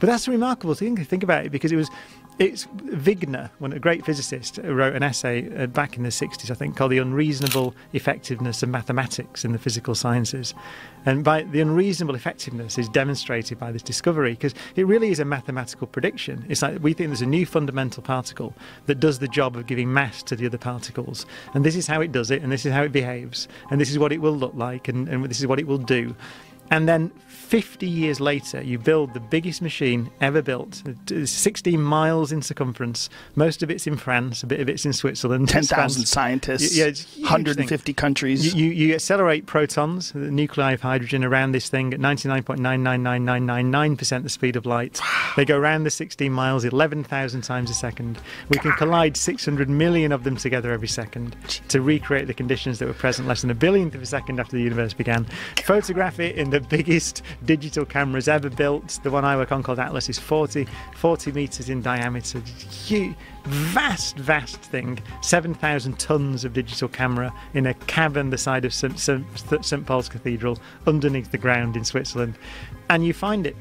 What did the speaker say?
But that's a remarkable thing to think about it because it was it's Wigner, one a great physicist, wrote an essay uh, back in the 60s, I think, called "The Unreasonable Effectiveness of Mathematics in the Physical Sciences," and by the unreasonable effectiveness is demonstrated by this discovery because it really is a mathematical prediction. It's like we think there's a new fundamental particle that does the job of giving mass to the other particles, and this is how it does it, and this is how it behaves, and this is what it will look like, and, and this is what it will do. And then 50 years later, you build the biggest machine ever built, 16 miles in circumference. Most of it's in France, a bit of it's in Switzerland. 10,000 scientists, yeah, 150 countries. You, you, you, accelerate protons, the nuclei of hydrogen, around this thing at 99.999999% the speed of light. Wow. They go around the 16 miles 11,000 times a second. We can collide 600 million of them together every second to recreate the conditions that were present less than a billionth of a second after the universe began. Photograph it in the biggest digital cameras ever built. The one I work on called Atlas is 40, 40 meters in diameter. Huge, vast, vast thing. 7,000 tons of digital camera in a cavern the side of. St. Paul's Cathedral underneath the ground in Switzerland. And you find it